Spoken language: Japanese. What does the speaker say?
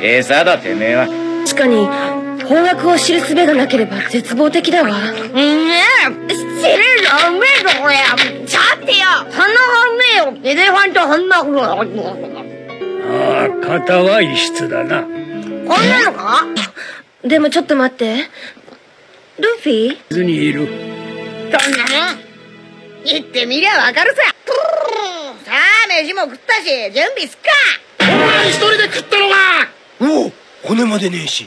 餌だてめえは。確かに方角を知る術がなければ絶望的だわ。ねえ知るダメだこれちゃってよ。鼻がねえよエレファント鼻がああ肩は異質だな。こんなのか？でもちょっと待って。ルフィ？図にいる。そんなもん。言ってみりゃわかるさ。さあ飯も食ったし準備すっかおお骨までねえし。